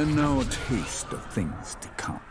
And now a taste of things to come.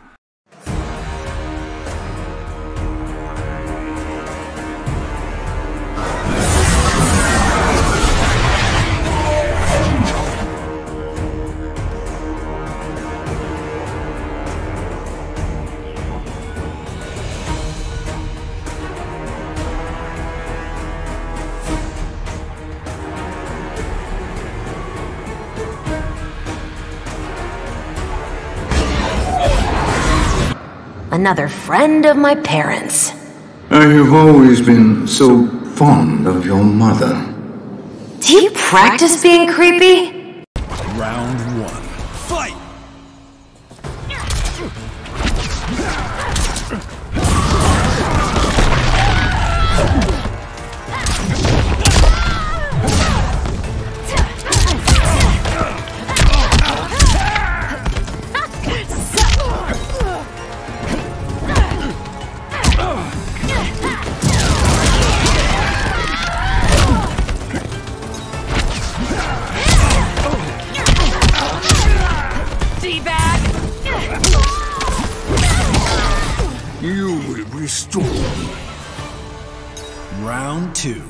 Another friend of my parents. I have always been so fond of your mother. Do you practice being creepy? Round two.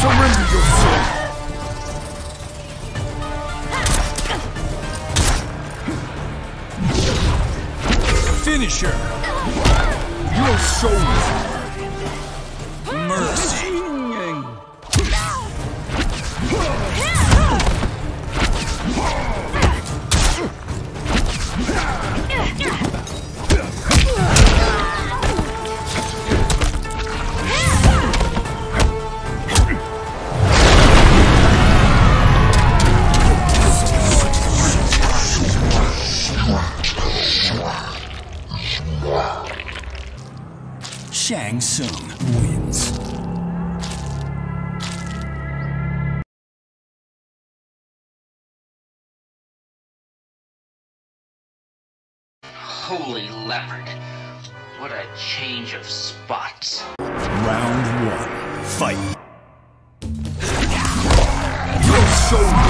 Surrender your soul. Finisher. Your soul Holy leopard. What a change of spots. Round one. Fight. Your soul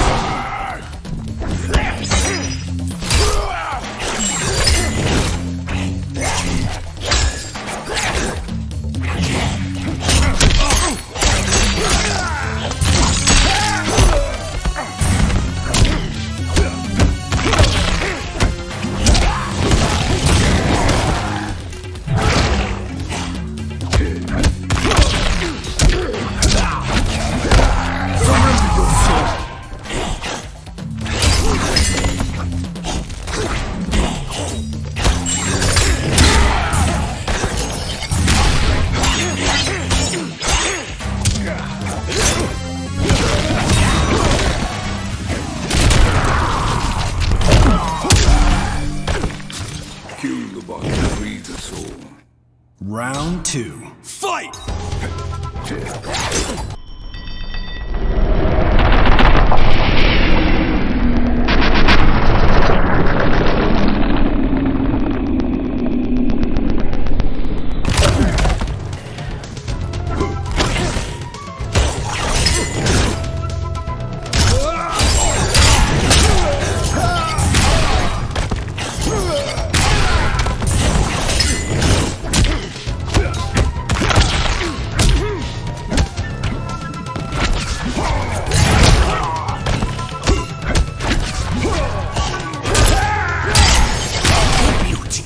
Round two. Fight!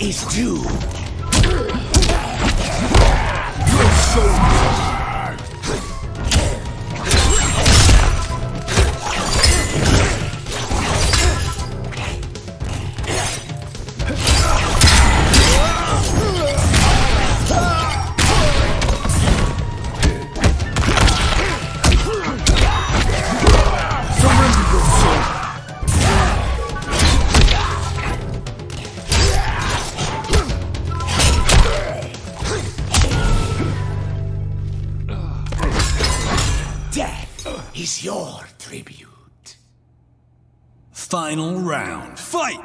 is due. Your soul Final round. Fight!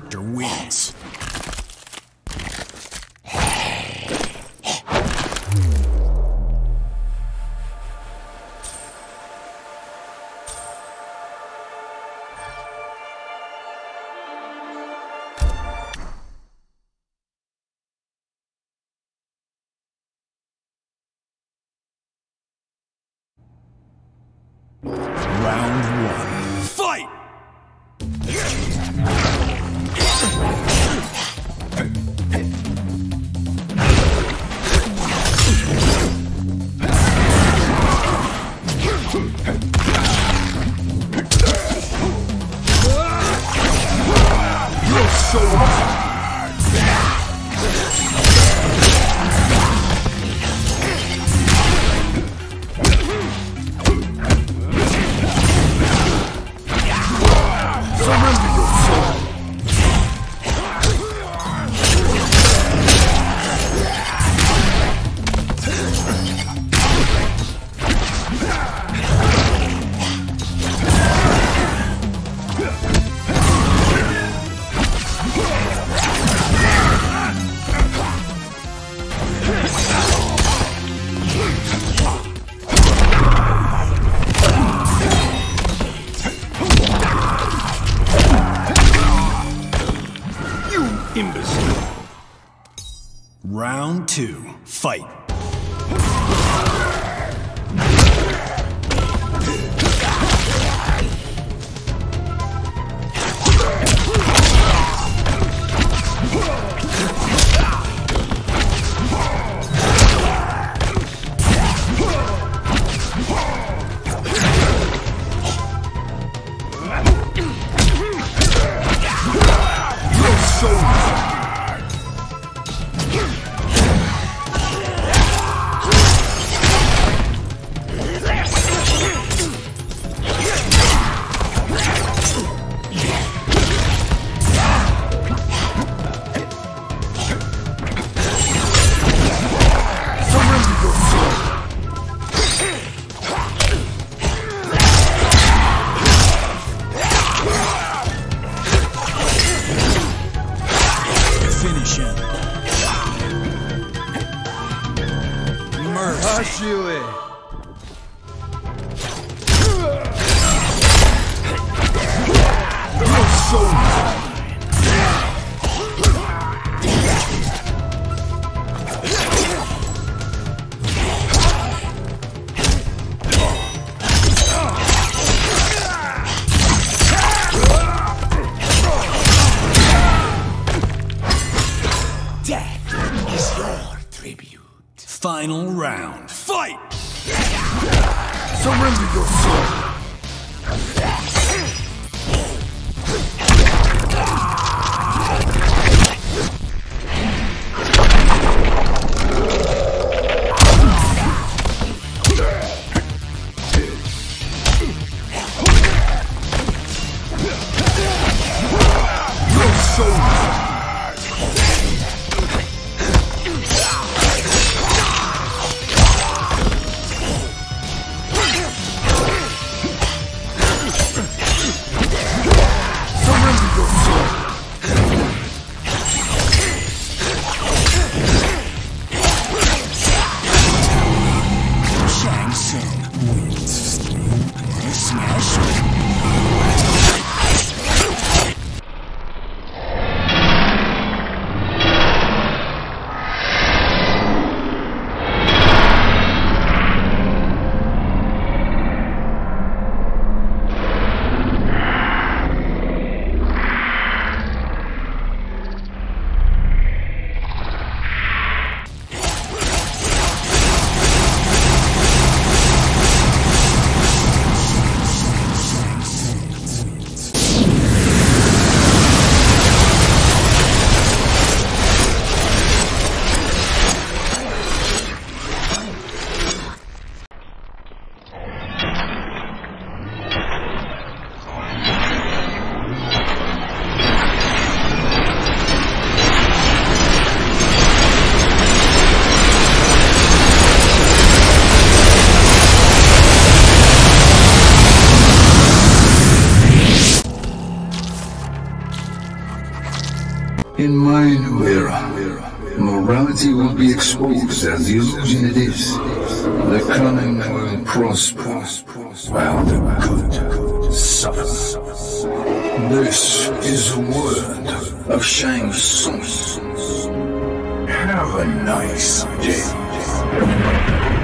Kollector wins. Round two. Fight. Final round. Fight! Surrender your soul. Crush. In my new era, morality will be exposed as the illusion it is. The cunning will prosper, while the good suffer. This is a word of Shang Tsung. Have a nice day.